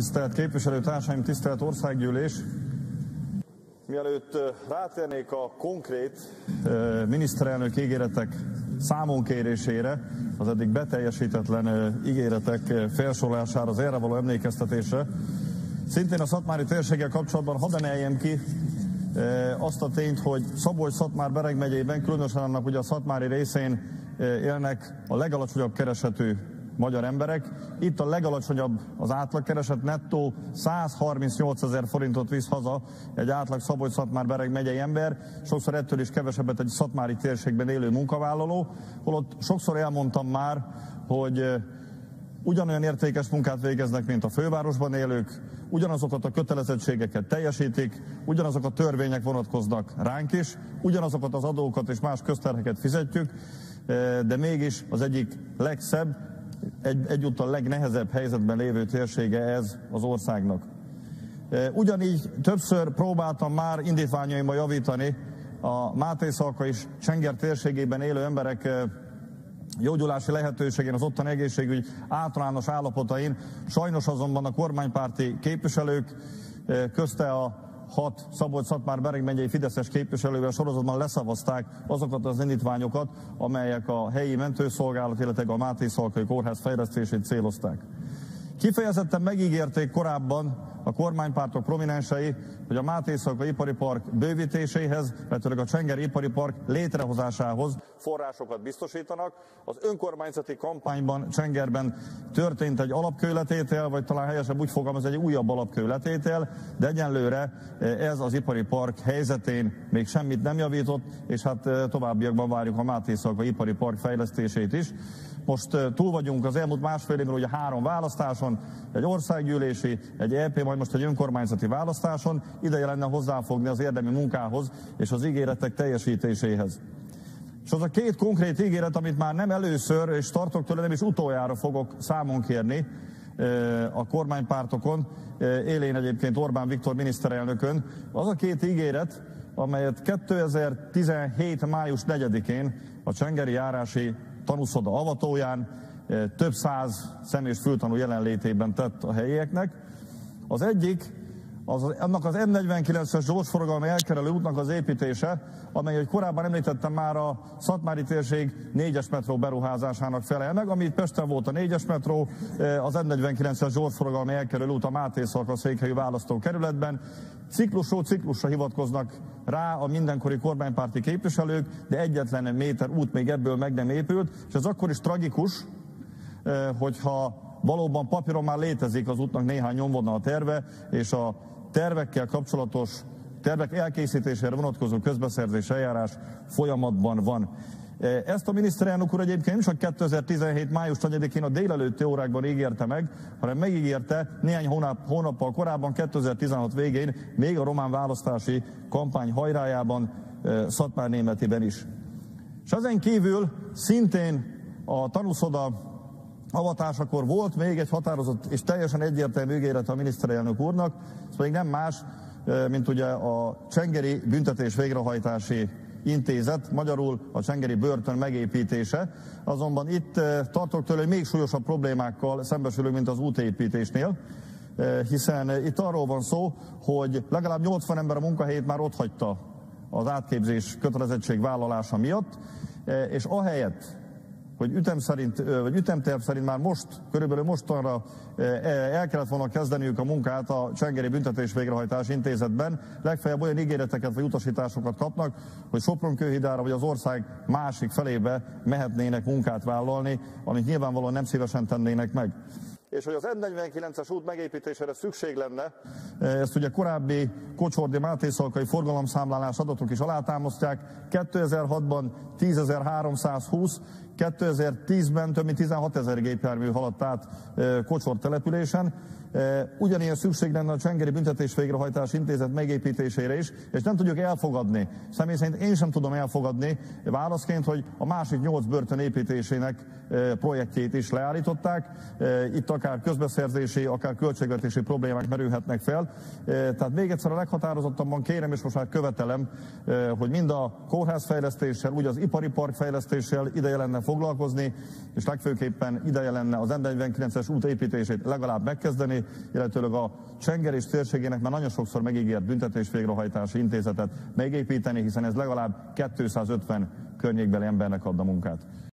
Tisztelt képviselőtársaim, tisztelt országgyűlés! Mielőtt rátérnék a konkrét miniszterelnök ígéretek számonkérésére, az eddig beteljesítetlen ígéretek felsorolására, az erre való emlékeztetésre, szintén a szatmári térséggel kapcsolatban hadd emeljem ki azt a tényt, hogy Szabolcs-Szatmár Bereg megyében, különösen annak ugye a szatmári részén élnek a legalacsonyabb keresetű magyar emberek. Itt a legalacsonyabb az átlagkereset nettó 138 ezer forintot visz haza egy átlag szabolcs szatmár bereg megyei ember, sokszor ettől is kevesebbet egy szatmári térségben élő munkavállaló, holott sokszor elmondtam már, hogy ugyanolyan értékes munkát végeznek, mint a fővárosban élők, ugyanazokat a kötelezettségeket teljesítik, ugyanazok a törvények vonatkoznak ránk is, ugyanazokat az adókat és más közterheket fizetjük, de mégis az egyik legszebb egy, egyúttal legnehezebb helyzetben lévő térsége ez az országnak. Ugyanígy többször próbáltam már indítványaimba javítani a Máté Szalka és Csenger térségében élő emberek gyógyulási lehetőségén, az ottan egészségügy általános állapotain. Sajnos azonban a kormánypárti képviselők közte a hat Szabolcs-Szatmár Bereg megyei Fideszes képviselővel sorozatban leszavazták azokat az indítványokat, amelyek a helyi mentőszolgálat, illetve a Máté Szalkai Kórház fejlesztését célozták. Kifejezetten megígérték korábban a kormánypártok prominensei, hogy a Máté Szalka ipari park bővítéséhez, illetőleg a Csengeri ipari park létrehozásához forrásokat biztosítanak. Az önkormányzati kampányban Csengerben történt egy alapkőletétel, vagy talán helyesebb úgy fogalmaz, egy újabb alapkőletétel, de egyenlőre ez az ipari park helyzetén még semmit nem javított, és hát továbbiakban várjuk a Máté Szalka ipari park fejlesztését is. Most túl vagyunk az elmúlt másfél évben ugye három választáson, egy országgyűlési, egy EP, majd most egy önkormányzati választáson. Ideje lenne hozzáfogni az érdemi munkához és az ígéretek teljesítéséhez. És az a két konkrét ígéret, amit már nem először, és tartok tőle, nem is utoljára fogok számon kérni a kormánypártokon, élén egyébként Orbán Viktor miniszterelnökön, az a két ígéret, amelyet 2017. május 4-én a Csengeri járási tanúszoda avatóján több száz személyes fültanú jelenlétében tett a helyieknek. Az egyik, az, annak az M49-es gyorsforgalmi elkerülő útnak az építése, amely, hogy korábban említettem már a Szatmári térség 4-es metró beruházásának felel meg, ami Pesten volt a 4-es metró, az M49-es gyorsforgalmi elkerülő út a Máté a székhelyű választókerületben. Ciklusról ciklusra hivatkoznak rá a mindenkori kormánypárti képviselők, de egyetlen méter út még ebből meg nem épült, és ez akkor is tragikus, hogyha valóban papíron már létezik az útnak néhány nyomvonal terve, és a tervekkel kapcsolatos tervek elkészítésére vonatkozó közbeszerzés eljárás folyamatban van. Ezt a miniszterelnök úr egyébként nem csak 2017. május 4-én a délelőtti órákban ígérte meg, hanem megígérte néhány hónap, hónappal korábban, 2016 végén, még a román választási kampány hajrájában, Szatmár Németiben is. És ezen kívül szintén a tanúszoda avatásakor volt még egy határozott és teljesen egyértelmű ígéret a miniszterelnök úrnak, ez pedig nem más, mint ugye a Csengeri büntetés végrehajtási intézet, magyarul a Csengeri börtön megépítése. Azonban itt tartok tőle, hogy még súlyosabb problémákkal szembesülünk, mint az útépítésnél, hiszen itt arról van szó, hogy legalább 80 ember a munkahelyét már ott hagyta az átképzés kötelezettség vállalása miatt, és ahelyett, hogy ütem szerint, vagy ütemterv szerint már most, körülbelül mostanra e, el kellett volna kezdeniük a munkát a Csengeri Büntetés Végrehajtás Intézetben. Legfeljebb olyan ígéreteket vagy utasításokat kapnak, hogy Sopron-Kőhidára vagy az ország másik felébe mehetnének munkát vállalni, amit nyilvánvalóan nem szívesen tennének meg és hogy az N49-es út megépítésére szükség lenne, ezt ugye korábbi Kocsordi Máté forgalomszámlálás adatok is alátámasztják. 2006-ban 10.320, 2010-ben több mint 16 ezer gépjármű haladt át Kocsor településen. Ugyanilyen szükség lenne a Csengeri Büntetés Végrehajtás Intézet megépítésére is, és nem tudjuk elfogadni. Személy szerint én sem tudom elfogadni válaszként, hogy a másik nyolc börtön építésének projektjét is leállították. Itt akár közbeszerzési, akár költségvetési problémák merülhetnek fel. Tehát még egyszer a leghatározottabban kérem, és most már követelem, hogy mind a kórházfejlesztéssel, úgy az ipari parkfejlesztéssel ideje lenne foglalkozni, és legfőképpen ideje lenne az M49-es út építését legalább megkezdeni, illetőleg a Csengerés térségének már nagyon sokszor megígért büntetés végrehajtási intézetet megépíteni, hiszen ez legalább 250 környékbeli embernek adna munkát.